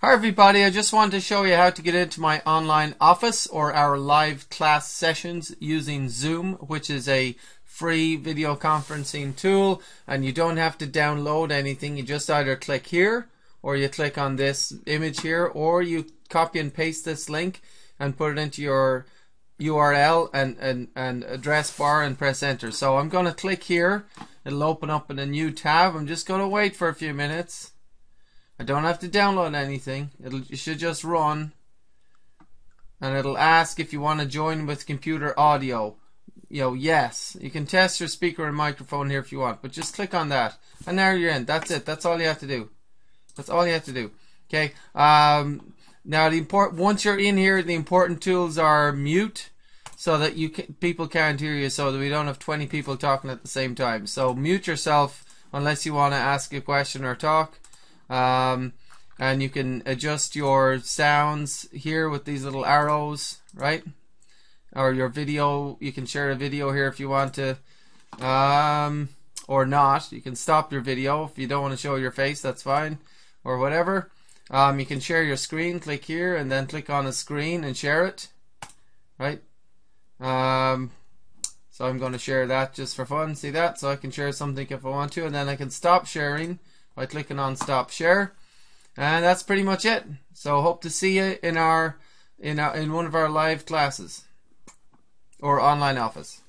Hi everybody, I just want to show you how to get into my online office or our live class sessions using Zoom, which is a free video conferencing tool and you don't have to download anything. You just either click here or you click on this image here or you copy and paste this link and put it into your URL and, and, and address bar and press enter. So I'm going to click here. It'll open up in a new tab. I'm just going to wait for a few minutes. I don't have to download anything. It'll, it should just run. And it'll ask if you want to join with computer audio. You know, yes. You can test your speaker and microphone here if you want. But just click on that. And there you're in. That's it. That's all you have to do. That's all you have to do. Okay. Um, now the important once you're in here, the important tools are mute, so that you can, people can't hear you, so that we don't have 20 people talking at the same time. So mute yourself unless you want to ask a question or talk. Um, and you can adjust your sounds here with these little arrows, right? Or your video, you can share a video here if you want to, um, or not. You can stop your video if you don't want to show your face, that's fine, or whatever. Um, you can share your screen, click here, and then click on a screen and share it, right? Um, so I'm going to share that just for fun. See that? So I can share something if I want to, and then I can stop sharing by clicking on stop share. And that's pretty much it. So hope to see you in our in our, in one of our live classes or online office.